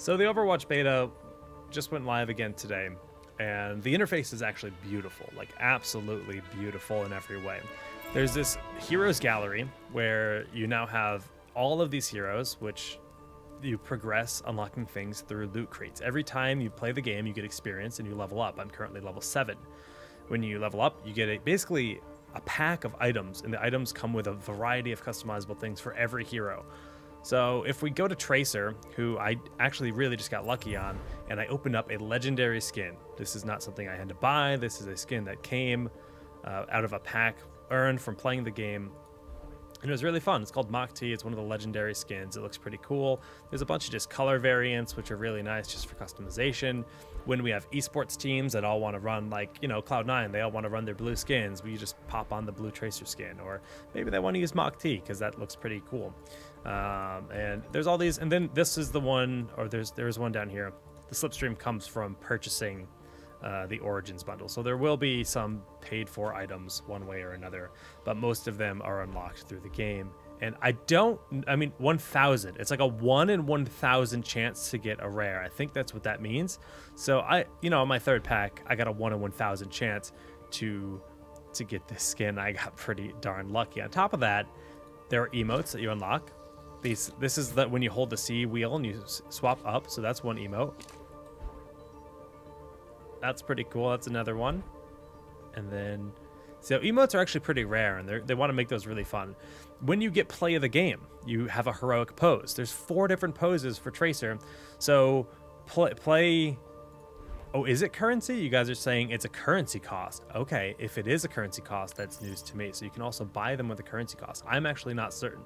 So the Overwatch beta just went live again today, and the interface is actually beautiful, like absolutely beautiful in every way. There's this heroes gallery where you now have all of these heroes, which you progress unlocking things through loot crates. Every time you play the game, you get experience and you level up. I'm currently level 7. When you level up, you get a, basically a pack of items, and the items come with a variety of customizable things for every hero. So if we go to Tracer, who I actually really just got lucky on, and I opened up a legendary skin. This is not something I had to buy. This is a skin that came uh, out of a pack earned from playing the game and it was really fun. It's called Mach T. It's one of the legendary skins. It looks pretty cool. There's a bunch of just color variants, which are really nice just for customization. When we have esports teams that all want to run like, you know, Cloud9, they all want to run their blue skins, we just pop on the blue Tracer skin. Or maybe they want to use Mach T because that looks pretty cool. Um, and there's all these, and then this is the one, or there's there's one down here. The slipstream comes from purchasing uh, the Origins bundle. So there will be some paid for items one way or another, but most of them are unlocked through the game. And I don't, I mean, 1,000. It's like a 1 in 1,000 chance to get a rare. I think that's what that means. So I, you know, on my third pack, I got a 1 in 1,000 chance to to get this skin. I got pretty darn lucky. On top of that, there are emotes that you unlock. These, this is that when you hold the C wheel and you swap up. So that's one emote. That's pretty cool. That's another one. And then, so emotes are actually pretty rare, and they want to make those really fun. When you get play of the game, you have a heroic pose. There's four different poses for Tracer. So play, play Oh, is it currency? You guys are saying it's a currency cost. Okay, if it is a currency cost, that's news to me. So you can also buy them with a currency cost. I'm actually not certain,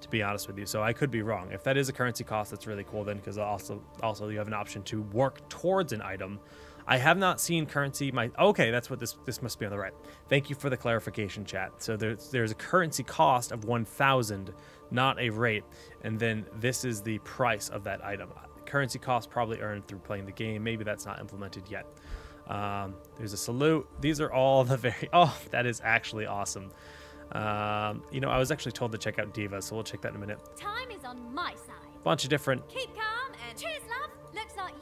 to be honest with you. So I could be wrong. If that is a currency cost, that's really cool then, because also also you have an option to work towards an item I have not seen currency. My okay, that's what this this must be on the right. Thank you for the clarification, chat. So there's there's a currency cost of 1,000, not a rate, and then this is the price of that item. Currency cost probably earned through playing the game. Maybe that's not implemented yet. Um, there's a salute. These are all the very. Oh, that is actually awesome. Um, you know, I was actually told to check out D.Va, so we'll check that in a minute. Time is on my side. Bunch of different. Keep calm and cheers, love.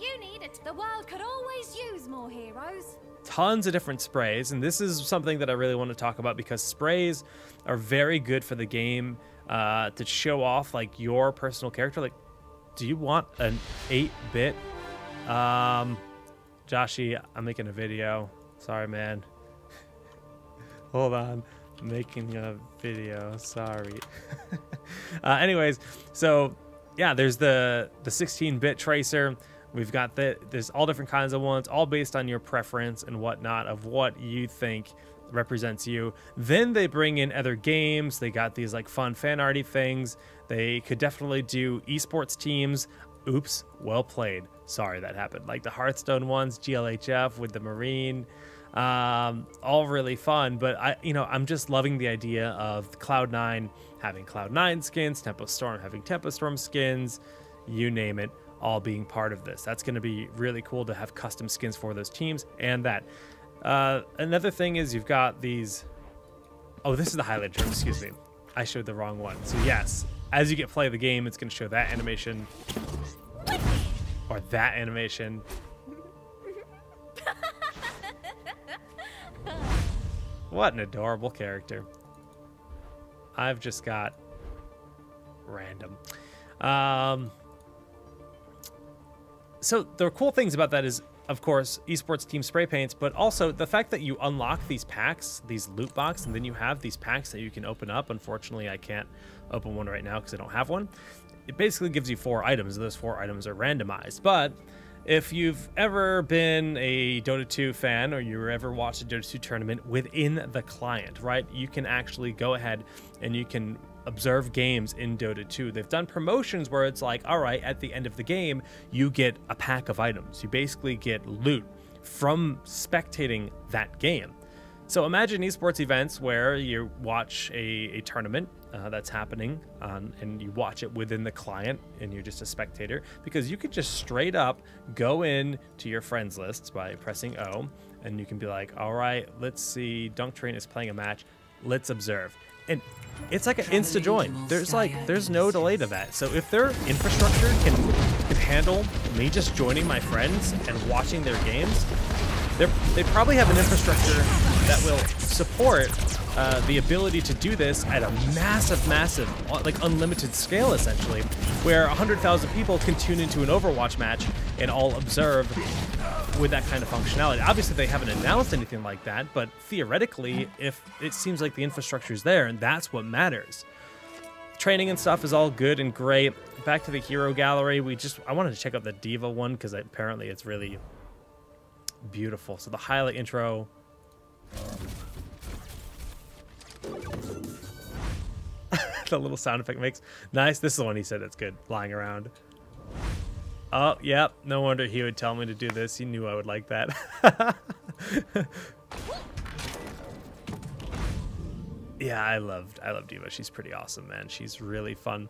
You need it. The world could always use more heroes. Tons of different sprays, and this is something that I really want to talk about because sprays are very good for the game uh, to show off like your personal character. Like, do you want an 8-bit? Um, Joshy, I'm making a video. Sorry, man. Hold on. Making a video. Sorry. uh, anyways, so yeah, there's the the 16-bit tracer. We've got the there's all different kinds of ones, all based on your preference and whatnot of what you think represents you. Then they bring in other games. They got these like fun fan arty things. They could definitely do esports teams. Oops, well played. Sorry that happened. Like the Hearthstone ones, GLHF with the Marine um, all really fun. But I, you know, I'm just loving the idea of Cloud9 having Cloud9 skins, Tempo Storm having Tempo Storm skins, you name it, all being part of this. That's going to be really cool to have custom skins for those teams and that. Uh, another thing is you've got these. Oh, this is the highlight. Excuse me, I showed the wrong one. So yes, as you get play the game, it's going to show that animation or that animation What an adorable character. I've just got random. Um, so the cool things about that is, of course, esports team spray paints, but also the fact that you unlock these packs, these loot box, and then you have these packs that you can open up. Unfortunately, I can't open one right now because I don't have one. It basically gives you four items. Those four items are randomized, but if you've ever been a Dota 2 fan or you ever watched a Dota 2 tournament within the client, right? You can actually go ahead and you can observe games in Dota 2. They've done promotions where it's like, all right, at the end of the game, you get a pack of items. You basically get loot from spectating that game. So imagine esports events where you watch a, a tournament uh, that's happening on, and you watch it within the client and you're just a spectator because you could just straight up go in to your friends list by pressing O and you can be like, all right, let's see, Dunk Train is playing a match, let's observe. And it's like an insta join. There's like there's no delay to that. So if their infrastructure can can handle me just joining my friends and watching their games, they probably have an infrastructure that will support uh, the ability to do this at a massive, massive, like unlimited scale, essentially, where 100,000 people can tune into an Overwatch match and all observe with that kind of functionality. Obviously, they haven't announced anything like that, but theoretically, if it seems like the infrastructure is there, and that's what matters. Training and stuff is all good and great. Back to the hero gallery, we just I wanted to check out the D.Va one because apparently it's really beautiful. So the highlight intro. the little sound effect makes nice. This is the one he said that's good. Lying around. Oh, yep. No wonder he would tell me to do this. He knew I would like that. yeah, I loved I love D.Va. She's pretty awesome, man. She's really fun.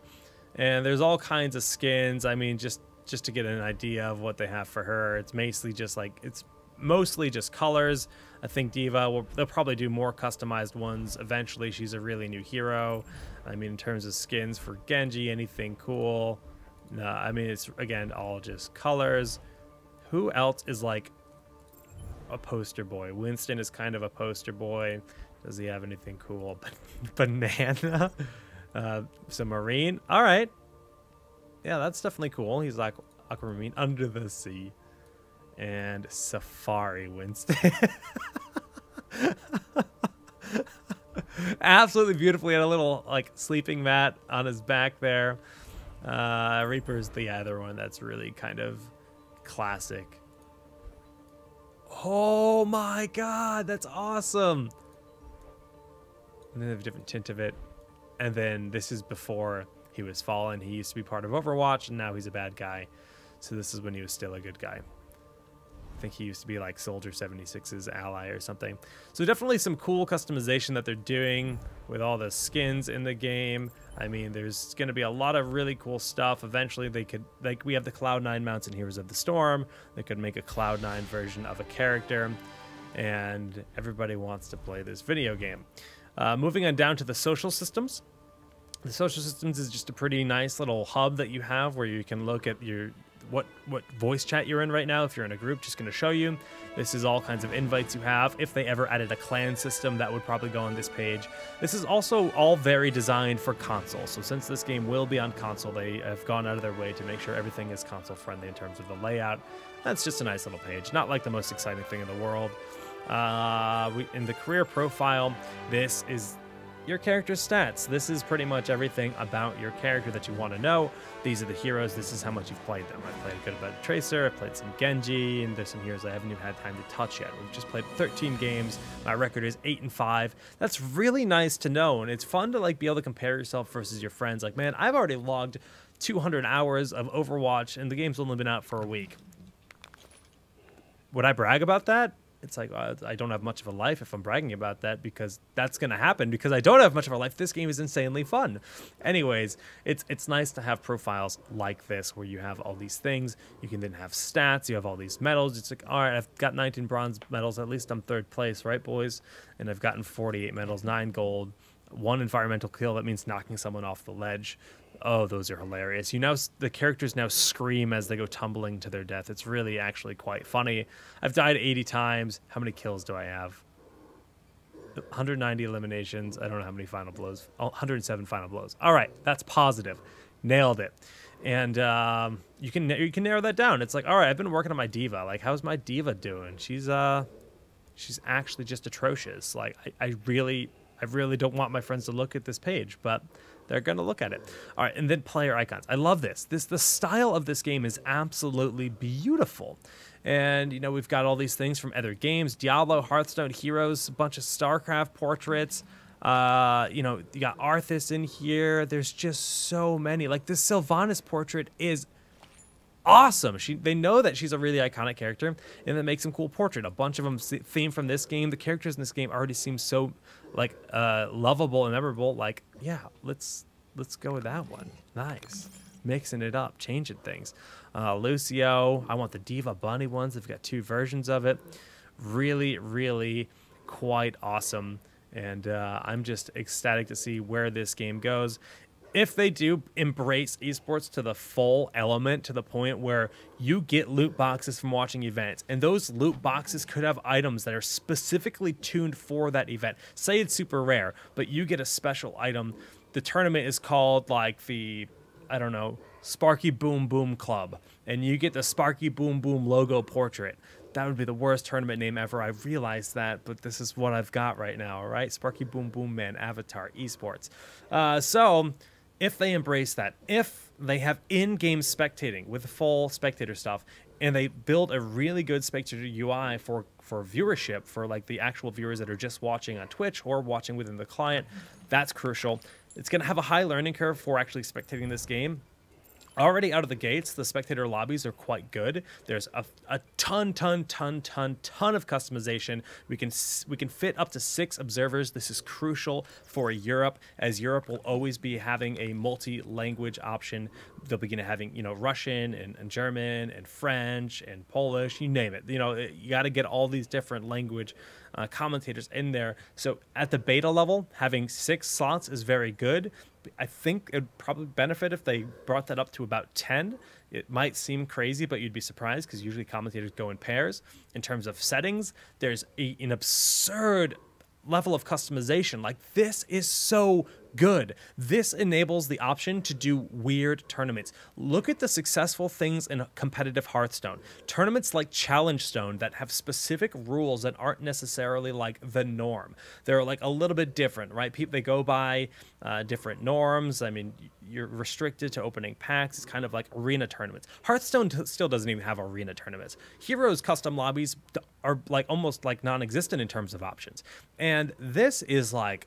And there's all kinds of skins. I mean, just just to get an idea of what they have for her, it's mostly just like it's mostly just colors. I think D.Va will they'll probably do more customized ones eventually. She's a really new hero. I mean, in terms of skins for Genji, anything cool. No, I mean, it's, again, all just colors. Who else is like a poster boy? Winston is kind of a poster boy. Does he have anything cool? Banana? Uh, Marine? All right. Yeah, that's definitely cool. He's like Aquamarine under the sea. And Safari Winston. Absolutely beautiful. He had a little like sleeping mat on his back there. Uh, Reaper's the other one that's really kind of classic. Oh my god, that's awesome! And then they have a different tint of it. And then this is before he was fallen. He used to be part of Overwatch, and now he's a bad guy. So this is when he was still a good guy. Think he used to be like Soldier 76's ally or something. So definitely some cool customization that they're doing with all the skins in the game. I mean, there's going to be a lot of really cool stuff. Eventually, they could, like, we have the Cloud9 mounts in Heroes of the Storm. They could make a Cloud9 version of a character, and everybody wants to play this video game. Uh, moving on down to the social systems. The social systems is just a pretty nice little hub that you have where you can look at your what what voice chat you're in right now. If you're in a group, just going to show you. This is all kinds of invites you have. If they ever added a clan system, that would probably go on this page. This is also all very designed for console. So since this game will be on console, they have gone out of their way to make sure everything is console friendly in terms of the layout. That's just a nice little page. Not like the most exciting thing in the world. Uh, we, in the career profile, this is your character's stats. This is pretty much everything about your character that you want to know. These are the heroes. This is how much you've played them. I played a good bit of Tracer. I played some Genji, and there's some heroes I haven't even had time to touch yet. We've just played 13 games. My record is eight and five. That's really nice to know, and it's fun to like be able to compare yourself versus your friends. Like, man, I've already logged 200 hours of Overwatch, and the game's only been out for a week. Would I brag about that? It's like uh, I don't have much of a life if I'm bragging about that because that's gonna happen because I don't have much of a life. This game is insanely fun. Anyways, it's it's nice to have profiles like this where you have all these things. You can then have stats. You have all these medals. It's like all right, I've got 19 bronze medals. At least I'm third place, right, boys? And I've gotten 48 medals, nine gold, one environmental kill. That means knocking someone off the ledge. Oh, those are hilarious. You know, the characters now scream as they go tumbling to their death. It's really actually quite funny. I've died 80 times. How many kills do I have? 190 eliminations. I don't know how many final blows. 107 final blows. All right, that's positive. Nailed it. And um, you can you can narrow that down. It's like, all right, I've been working on my D.Va. Like, how's my D.Va doing? She's uh, she's actually just atrocious. Like, I, I really I really don't want my friends to look at this page, but they're going to look at it. All right, and then player icons. I love this. This the style of this game is absolutely beautiful. And you know, we've got all these things from other games, Diablo, Hearthstone, Heroes, a bunch of StarCraft portraits. Uh, you know, you got Arthas in here. There's just so many. Like this Sylvanas portrait is awesome. She they know that she's a really iconic character, and that makes some cool portrait. A bunch of them theme from this game. The characters in this game already seem so like uh, lovable and memorable. Like yeah, let's let's go with that one. Nice, mixing it up, changing things. Uh, Lucio, I want the D.Va Bunny ones. They've got two versions of it. Really, really quite awesome. And uh, I'm just ecstatic to see where this game goes if they do embrace esports to the full element to the point where you get loot boxes from watching events and those loot boxes could have items that are specifically tuned for that event say it's super rare but you get a special item the tournament is called like the i don't know sparky boom boom club and you get the sparky boom boom logo portrait that would be the worst tournament name ever. I realize that, but this is what I've got right now, all right? Sparky Boom Boom Man, Avatar, Esports. Uh, so if they embrace that, if they have in-game spectating with full spectator stuff, and they build a really good spectator UI for for viewership for like the actual viewers that are just watching on Twitch or watching within the client, that's crucial. It's going to have a high learning curve for actually spectating this game already out of the gates, the spectator lobbies are quite good. There's a, a ton, ton, ton, ton, ton of customization. We can we can fit up to six observers. This is crucial for Europe, as Europe will always be having a multi-language option. They'll begin having you know Russian and, and German and French and Polish, you name it. You know you got to get all these different language uh, commentators in there. So at the beta level, having six slots is very good. I think it'd probably benefit if they brought that up to about 10. It might seem crazy, but you'd be surprised because usually commentators go in pairs. In terms of settings, there's a, an absurd level of customization. Like, this is so good. This enables the option to do weird tournaments. Look at the successful things in competitive Hearthstone. Tournaments like Challenge Stone that have specific rules that aren't necessarily like the norm. They're like a little bit different, right? People they go by uh, different norms. I mean, you're restricted to opening packs. It's kind of like arena tournaments. Hearthstone still doesn't even have arena tournaments. Heroes custom lobbies are like almost like non-existent in terms of options. And this is like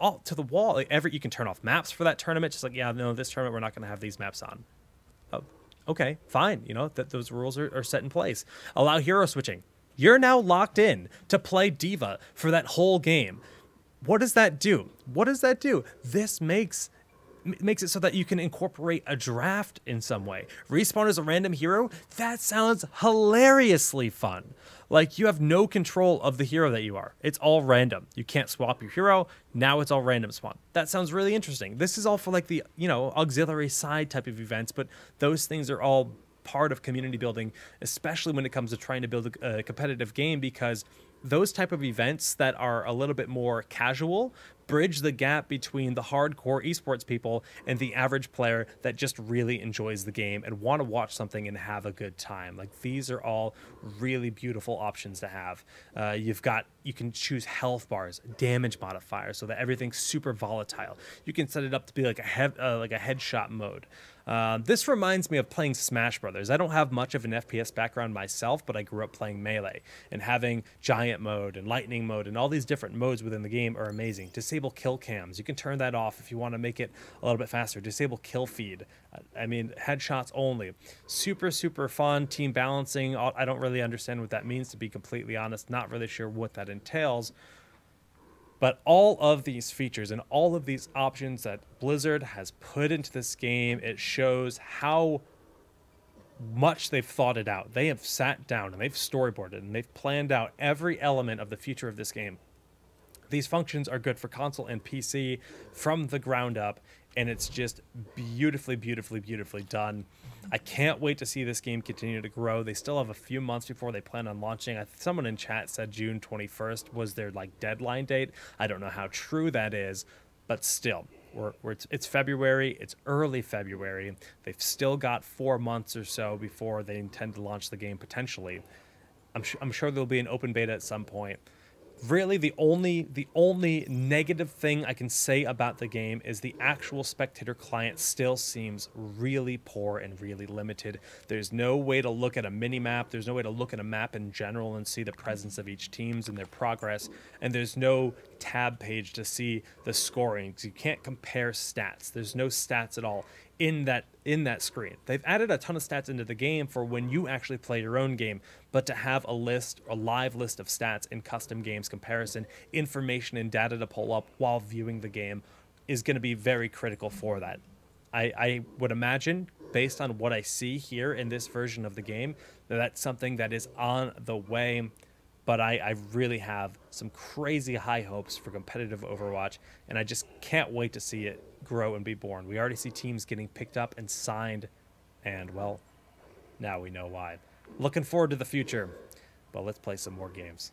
all to the wall. Like every you can turn off maps for that tournament. Just like yeah, no, this tournament we're not going to have these maps on. Oh, okay, fine. You know that those rules are, are set in place. Allow hero switching. You're now locked in to play D.Va for that whole game. What does that do? What does that do? This makes makes it so that you can incorporate a draft in some way. Respawn as a random hero? That sounds hilariously fun. Like you have no control of the hero that you are. It's all random. You can't swap your hero. Now it's all random spawn. That sounds really interesting. This is all for like the, you know, auxiliary side type of events, but those things are all part of community building, especially when it comes to trying to build a, a competitive game because those type of events that are a little bit more casual bridge the gap between the hardcore esports people and the average player that just really enjoys the game and want to watch something and have a good time. Like these are all really beautiful options to have. Uh, you've got you can choose health bars, damage modifiers, so that everything's super volatile. You can set it up to be like a uh, like a headshot mode. Uh, this reminds me of playing Smash Brothers. I don't have much of an FPS background myself, but I grew up playing Melee and having Giant Mode and Lightning Mode and all these different modes within the game are amazing. Disable kill cams. You can turn that off if you want to make it a little bit faster. Disable kill feed. I mean, headshots only. Super, super fun. Team balancing. I don't really understand what that means, to be completely honest. Not really sure what that entails. But all of these features and all of these options that Blizzard has put into this game, it shows how much they've thought it out. They have sat down and they've storyboarded and they've planned out every element of the future of this game. These functions are good for console and PC from the ground up, and it's just beautifully, beautifully, beautifully done. I can't wait to see this game continue to grow. They still have a few months before they plan on launching. Someone in chat said June 21st was their like deadline date. I don't know how true that is, but still, we're, we're it's, February. It's early February. They've still got four months or so before they intend to launch the game potentially. I'm, I'm sure there'll be an open beta at some point really the only the only negative thing I can say about the game is the actual spectator client still seems really poor and really limited. There's no way to look at a mini map, there's no way to look at a map in general and see the presence of each teams and their progress, and there's no tab page to see the scoring. You can't compare stats. There's no stats at all in that in that screen. They've added a ton of stats into the game for when you actually play your own game, but to have a list, a live list of stats in custom games comparison, information and data to pull up while viewing the game is going to be very critical for that. I, I would imagine, based on what I see here in this version of the game, that that's something that is on the way but I, I really have some crazy high hopes for competitive Overwatch, and I just can't wait to see it grow and be born. We already see teams getting picked up and signed, and well, now we know why. Looking forward to the future, but let's play some more games.